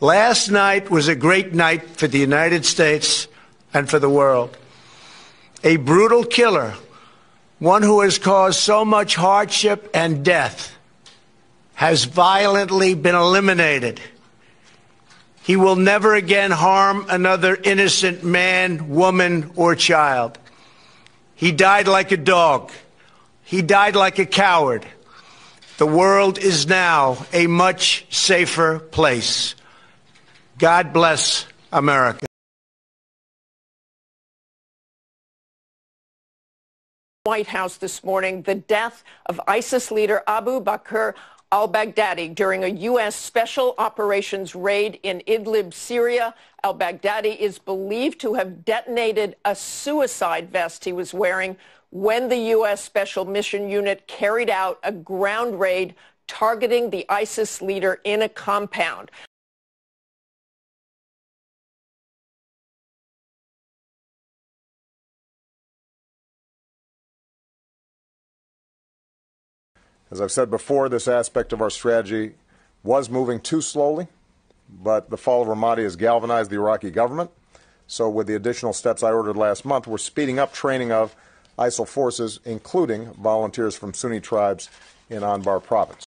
Last night was a great night for the United States and for the world. A brutal killer, one who has caused so much hardship and death, has violently been eliminated. He will never again harm another innocent man, woman, or child. He died like a dog. He died like a coward. The world is now a much safer place. God bless America. White House this morning the death of ISIS leader Abu Bakr al-Baghdadi during a U.S. special operations raid in Idlib, Syria. Al-Baghdadi is believed to have detonated a suicide vest he was wearing when the U.S. Special Mission Unit carried out a ground raid targeting the ISIS leader in a compound. As I've said before, this aspect of our strategy was moving too slowly, but the fall of Ramadi has galvanized the Iraqi government. So, with the additional steps I ordered last month, we're speeding up training of ISF forces, including volunteers from Sunni tribes in Anbar province.